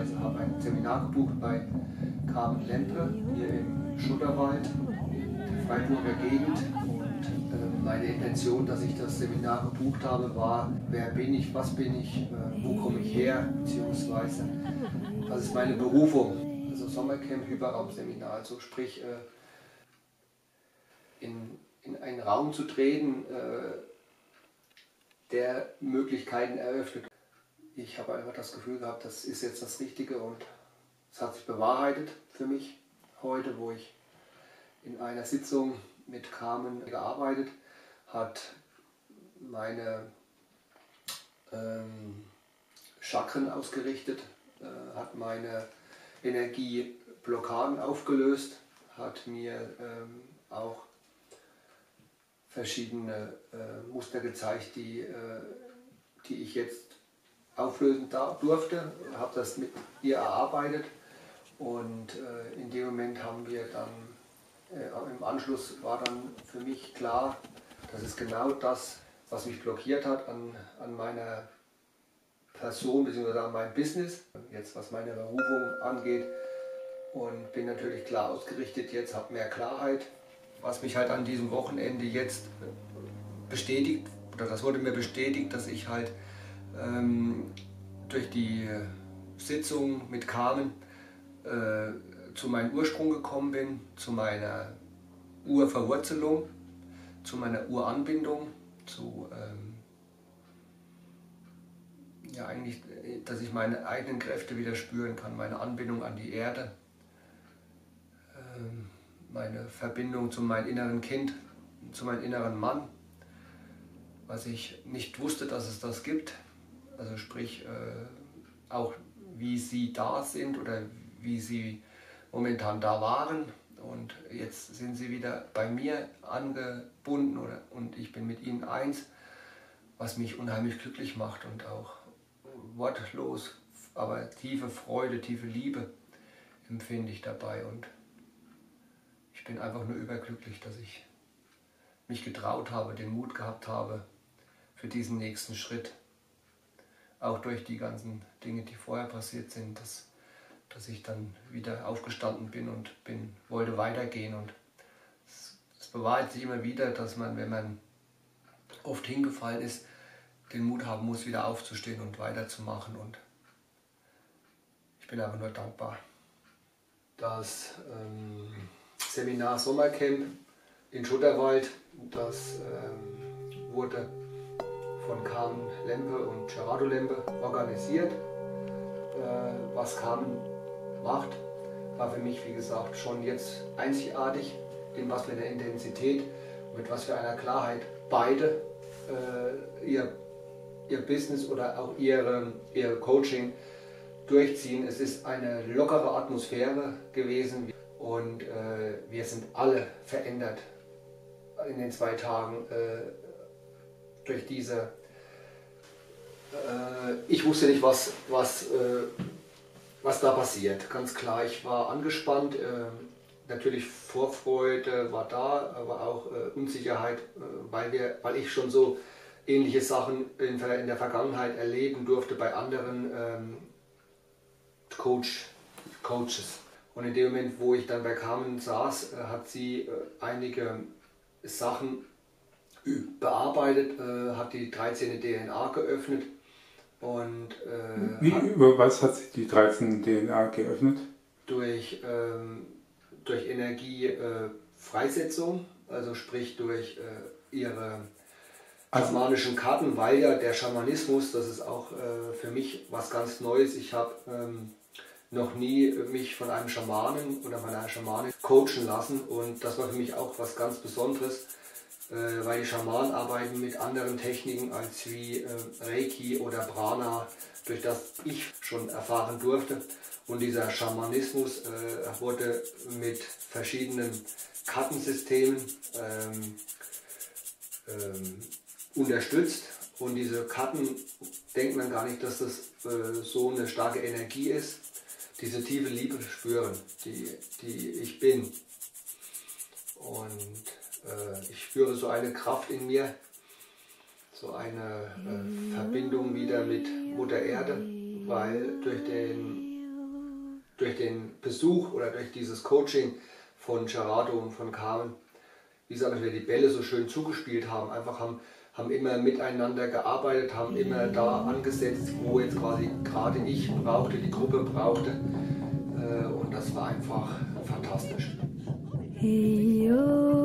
bzw. habe ein Seminar gebucht bei Carmen Lempe hier im Schutterwald, in der Freiburger Gegend. Und äh, meine Intention, dass ich das Seminar gebucht habe, war, wer bin ich, was bin ich, äh, wo komme ich her, beziehungsweise was ist meine Berufung. Also Sommercamp, Hyperraumseminar, also sprich äh, in, in einen Raum zu treten, äh, der Möglichkeiten eröffnet. Ich habe einfach das Gefühl gehabt, das ist jetzt das Richtige und es hat sich bewahrheitet für mich heute, wo ich in einer Sitzung mit Carmen gearbeitet hat meine ähm, Chakren ausgerichtet, äh, hat meine Energieblockaden aufgelöst, hat mir ähm, auch verschiedene äh, Muster gezeigt, die, äh, die ich jetzt auflösen durfte, habe das mit ihr erarbeitet und äh, in dem Moment haben wir dann, äh, im Anschluss war dann für mich klar, das ist genau das, was mich blockiert hat an, an meiner Person bzw. an meinem Business, jetzt was meine Berufung angeht und bin natürlich klar ausgerichtet, jetzt habe mehr Klarheit, was mich halt an diesem Wochenende jetzt bestätigt, oder das wurde mir bestätigt, dass ich halt ähm, durch die Sitzung mit Carmen äh, zu meinem Ursprung gekommen bin, zu meiner Urverwurzelung, zu meiner Uranbindung, zu ähm, ja eigentlich, dass ich meine eigenen Kräfte wieder spüren kann, meine Anbindung an die Erde. Ähm, meine Verbindung zu meinem inneren Kind, zu meinem inneren Mann, was ich nicht wusste, dass es das gibt. Also sprich, äh, auch wie sie da sind oder wie sie momentan da waren. Und jetzt sind sie wieder bei mir angebunden oder, und ich bin mit ihnen eins, was mich unheimlich glücklich macht und auch wortlos, aber tiefe Freude, tiefe Liebe empfinde ich dabei. Und ich bin einfach nur überglücklich, dass ich mich getraut habe, den Mut gehabt habe für diesen nächsten Schritt. Auch durch die ganzen Dinge, die vorher passiert sind, dass, dass ich dann wieder aufgestanden bin und bin, wollte weitergehen. Und es, es bewahrheit sich immer wieder, dass man, wenn man oft hingefallen ist, den Mut haben muss, wieder aufzustehen und weiterzumachen. Und ich bin einfach nur dankbar, dass ähm, Seminar Sommercamp in Schutterwald. Das ähm, wurde von Carmen Lempe und Gerardo Lempe organisiert. Äh, was Carmen macht, war für mich, wie gesagt, schon jetzt einzigartig, in was für einer Intensität, mit was für einer Klarheit beide äh, ihr, ihr Business oder auch ihre, ihr Coaching durchziehen. Es ist eine lockere Atmosphäre gewesen. Und äh, wir sind alle verändert in den zwei Tagen äh, durch diese. Äh, ich wusste nicht, was, was, äh, was da passiert. Ganz klar, ich war angespannt. Äh, natürlich Vorfreude war da, aber auch äh, Unsicherheit, weil, wir, weil ich schon so ähnliche Sachen in, in der Vergangenheit erleben durfte bei anderen ähm, Coach, Coaches. Und in dem Moment, wo ich dann bei Carmen saß, äh, hat sie äh, einige Sachen bearbeitet, äh, hat die 13. DNA geöffnet. Und, Wie, über was hat sie die 13. DNA geöffnet? Durch, ähm, durch Energiefreisetzung, äh, also sprich durch äh, ihre also schamanischen Karten, weil ja der Schamanismus, das ist auch äh, für mich was ganz Neues. Ich habe ähm, noch nie mich von einem Schamanen oder von einer Schamanin coachen lassen und das war für mich auch was ganz Besonderes, äh, weil die Schamanen arbeiten mit anderen Techniken als wie äh, Reiki oder Prana, durch das ich schon erfahren durfte. Und dieser Schamanismus äh, wurde mit verschiedenen Kartensystemen ähm, ähm, unterstützt. Und diese Karten denkt man gar nicht, dass das äh, so eine starke Energie ist diese tiefe Liebe spüren, die, die ich bin. Und ich spüre so eine Kraft in mir, so eine äh, Verbindung wieder mit Mutter Erde, weil durch den durch den Besuch oder durch dieses Coaching von Gerardo und von Carmen, wie gesagt, wir die Bälle so schön zugespielt haben, einfach haben, haben immer miteinander gearbeitet, haben immer da angesetzt, wo jetzt quasi gerade ich brauchte, die Gruppe brauchte. Äh, und das war einfach fantastisch. Hey, oh.